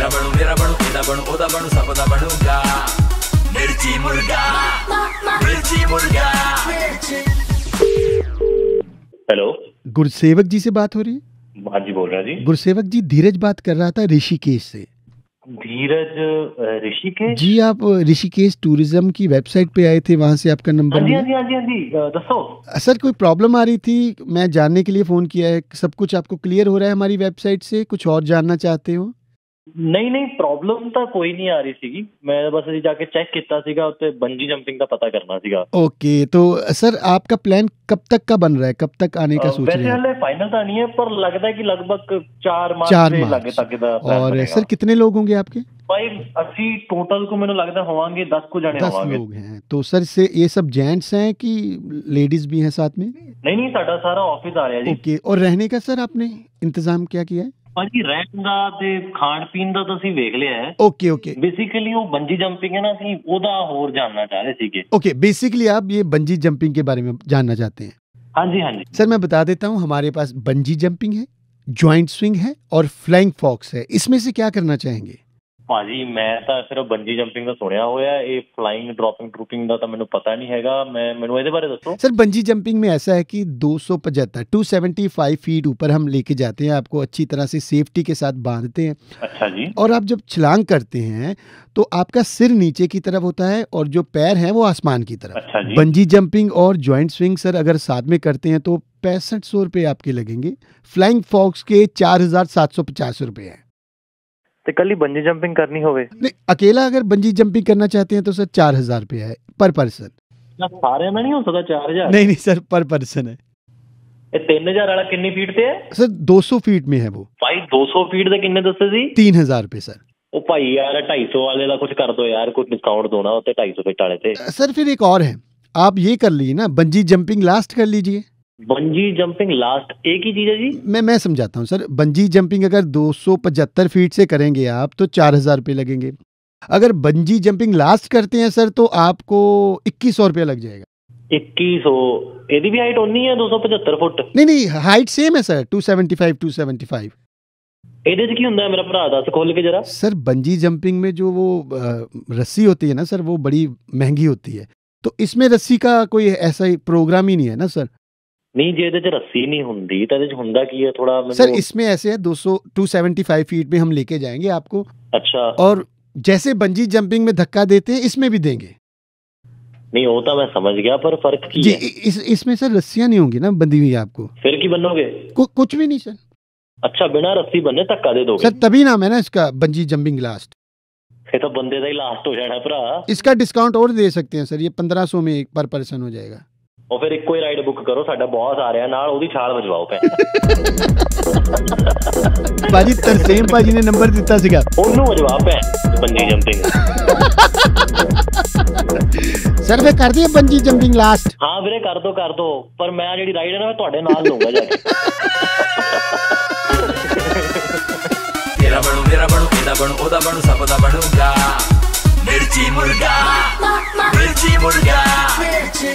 मेरा बनू मेरा बनू एदा बनू ओदा बनू सबदा बनूँगा मिर्ची मुर्गा मिर्ची मुर्गा हेलो गुरसेवक जी से बात हो रही है? हाँ जी बोल रहा जी। गुरसेवक जी धीरज बात कर रहा था ऋषिकेश से। धीरज ऋषिकेश? जी आप ऋषिकेश टूरिज़्म की वेबसाइट पे आए थे वहाँ से आपका नंबर हाँ जी हाँ जी हाँ जी हाँ दसो। सर कोई प्रॉब्लम आ रही थी? मैं जानने के लिए फ़ोन किया है। सब कुछ आपको क्लियर हो रहा है हमारी वेबसाइट से? कुछ और जानना चाहते हो? ਨਹੀਂ ਨਹੀਂ ਪ੍ਰੋਬਲਮ ਤਾਂ ਕੋਈ ਨਹੀਂ ਆ ਰਹੀ ਸੀਗੀ ਮੈਂ ਬਸ ਅਸੀਂ ਜਾ ਕੇ ਚੈੱਕ ਕੀਤਾ ਸੀਗਾ ਉੱਤੇ ਬੰਜੀ ਜੰਪਿੰਗ ਦਾ ਪਤਾ ਕਰਨਾ ਸੀਗਾ ओके तो सर आपका प्लान कब तक का बन रहा है कब तक आने का ਅ, सोच ਵੈਸੇ रहे हैं ਹਲੇ ਫਾਈਨਲ ਤਾਂ ਨਹੀਂ ਹੈ ਪਰ ਲੱਗਦਾ ਹੈ ਕਿ ਲਗਭਗ 4 ਮਾਰਚ चार ਦੇ मार्च। ਲਾਗੇ ਤੱਕ ਦਾ plan और ਬਣੇਗਾ। सर कितने लोग होंगे आपके ਭਾਈ ਅਸੀਂ ਟੋਟਲ ਕੋ ਮੈਨੂੰ ਲੱਗਦਾ ਹੋਵਾਂਗੇ 10 ਕੁ ਜਣੇ दस ਹੋਵਾਂਗੇ लोग हैं तो सर से ये सब जेंट्स हैं कि लेडीज भी हैं साथ में ਨਹੀਂ ਨਹੀਂ ਸਾਡਾ ਸਾਰਾ ਆਫਿਸ ਆ ਰਿਹਾ ਜੀ ओके और रहने का सर आपने इंतजाम क्या किया है ਭਾਜੀ ਰਹਿਣ ਦਾ ਤੇ ਖਾਣ ਪੀਣ ਦਾ ਤਾਂ ਅਸੀਂ ਵੇਖ ਲਿਆ ਹੈ ओके ओके ਬੇਸਿਕਲੀ ਉਹ ਬੰਜੀ ਜੰਪਿੰਗ ਹੈ ਨਾ ਅਸੀਂ ਉਹਦਾ ਹੋਰ ਜਾਣਨਾ ਚਾਹ ਰਹੇ ਸੀਗੇ ओके बेसिकली आप ये बंजी जंपिंग के बारे में जानना चाहते हैं ਹਾਂਜੀ ਹਾਂਜੀ सर मैं बता देता हूँ हमारे पास बंजी जंपिंग है ज्वाइंट स्विंग है और फ्लाइंग फॉक्स है इसमें से क्या करना चाहेंगे ਭਾਜੀ ਮੈਂ ਤਾਂ ਸਿਰਫ ਬੰਜੀ ਜੰਪਿੰਗ ਦਾ ਸੁਣਿਆ ਹੋਇਆ ਹੈ। ਇਹ ਫਲਾਈਂਗ ਡ੍ਰੌਪਿੰਗ ਟਰੂਪਿੰਗ ਦਾ ਤਾਂ ਮੈਨੂੰ ਪਤਾ ਨਹੀਂ ਹੈਗਾ ਮੈਂ ਮੈਨੂੰ ਇਹਦੇ ਬਾਰੇ ਦੱਸੋ सर बंजी जंपिंग में ऐसा है कि दो सौ पचहत्तर टू सेवेंटी फाइव फीट ऊपर हम लेके जाते हैं आपको अच्छी तरह से सेफ्टी के साथ बांधते हैं ਅੱਛਾ ਜੀ और आप जब छलांग करते हैं तो आपका सिर नीचे की तरफ होता है और जो पैर हैं वो आसमान की तरफ ਅੱਛਾ ਜੀ बंजी जंपिंग और ज्वाइंट स्विंग सर अगर साथ में करते हैं तो पैंसठ सौ रुपये आपके लगेंगे फ्लाइंग फॉक्स के चार हजार सात सौ पचास रुपये हैं ਤੇ ਕੱਲੀ ਬੰਜੀ ਜੰਪਿੰਗ ਕਰਨੀ ਹੋਵੇ नहीं अकेला अगर बंजी जंपिंग करना चाहते हैं तो सर चार हजार रुपये है पर पर्सन ਨਾ ਸਾਰਿਆਂ ਦਾ ਨਹੀਂ ਹੋ ਸਕਦਾ 4000 नहीं नहीं सर पर पर्सन है ਇਹ 3000 ਵਾਲਾ ਕਿੰਨੀ ਫੀਟ ਤੇ ਹੈ सर 200 फीट में है वो ਭਾਈ 200 ਫੀਟ ਦੇ ਕਿੰਨੇ ਦੱਸੇ ਸੀ तीन हजार रुपये सर ਉਹ ਭਾਈ ਯਾਰ 250 ਵਾਲੇ ਦਾ ਕੁਝ ਕਰ ਦੋ ਯਾਰ ਕੋਈ ਡਿਸਕਾਊਂਟ ਦੋ ਨਾ ਉੱਤੇ 250 ਫੀਟ ਵਾਲੇ ਤੇ सर फिर एक और है आप ये कर लीजिए ना बंजी जंपिंग लास्ट कर लीजिए बंजी जंपिंग लास्ट एक ही चीज़ है जी? मैं मैं समझाता हूँ सर। बंजी जंपिंग अगर 275 फीट से करेंगे आप तो चार हज़ार रुपये लगेंगे। अगर बंजी जंपिंग लास्ट करते हैं सर तो आपको इक्कीस सौ रुपया लग जाएगा। इक्कीस सौ। यदि भी हाइट उन्नी है दो सौ पचहत्तर फुट नहीं नहीं हाइट सेम है sir two seventy five two seventy five ਇਹਦੇ 'ਚ ਕੀ ਹੁੰਦਾ बंजी जंपिंग में जो वो रस्सी होती है ना सर वो बड़ी महँगी होती है। तो इसमें रस्सी का कोई ऐसा ही प्रोग्राम ही नहीं है ना सर? ਨਹੀਂ ਜੇ ਇਹਦੇ 'ਚ ਰੱਸੀ ਨਹੀਂ ਹੁੰਦੀ ਤਾਂ ਇਹਦੇ 'ਚ ਹੁੰਦਾ ਕੀ ਹੈ ਥੋੜਾ सर इसमें ऐसे है दो सौ टू सेवेंटी फाइव फीट में हम लेके जाएंगे आपको ਅੱਛਾ और जैसे बंजी जंपिंग में धक्का देते हैं इसमें भी देंगे ਨਹੀਂ ਉਹ ਤਾਂ ਮੈਂ ਸਮਝ ਗਿਆ ਪਰ ਫਰਕ ਕੀ जी ਹੈ इ- इस इसमें सर रस्सियां नहीं होंगी ना बंधी हुई आपको ਫਿਰ ਕੀ बनोगे कु, कुछ भी नहीं सर ਅੱਛਾ ਬਿਨਾ ਰੱਸੀ ਬੰਨੇ ਧੱਕਾ ਦੇ ਦੋਗੇ सर तभी नाम है ना इसका बंजी जंपिंग लास्ट ਇਹ ਤਾਂ ਬੰਦੇ ਦਾ ਹੀ ਲਾਸਟ ਹੋ ਜਾਣਾ ਭਰਾ इसका डिस्काउंट और दे सकते हैं सर ये पंद्रह सौ में एक पर पर्सन हो जाएगा ਉਹ ਫਿਰ ਇੱਕੋ ਹੀ ਰਾਈਡ ਬੁੱਕ ਕਰੋ ਸਾਡਾ ਬਹੁਤ ਆ ਰਿਹਾ ਨਾਲ ਉਹਦੀ ਛਾਲ ਵਜਵਾਓ ਭੈਣ। ਭਾਜੀ ਤਰਸੇਮ ਭਾਜੀ ਨੇ ਨੰਬਰ ਦਿੱਤਾ ਸੀਗਾ। ਉਹਨੂੰ ਵਜਵਾ ਭੈਣ ਬੰਜੀ ਜੰਪਿੰਗ ਸਰ ਵੇ ਕਰਦੀ ਬੰਜੀ ਜੰਪਿੰਗ ਲਾਸਟ ਹਾਂ ਵੀਰੇ ਕਰ ਦੋ ਕਰ ਦੋ। ਪਰ ਮੈਂ ਜਿਹੜੀ ਰਾਈਡ ਹੈ ਨਾ ਮੈਂ ਤੁਹਾਡੇ ਨਾਲ ਲਊਂਗਾ ਜਾ ਕੇ। ਤੇਰਾ ਬਣੂ ਮੇਰਾ ਬਣੂ ਤੇਰਾ ਬਣੂ ਉਹਦਾ ਬਣੂ ਸਭ ਦਾ ਬਣੂਗਾ। ਮਿਰਚੀ ਮੁਰਗਾ ਮਿਰਚੀ ਮੁਰਗਾ। ਮਿਰਚੀ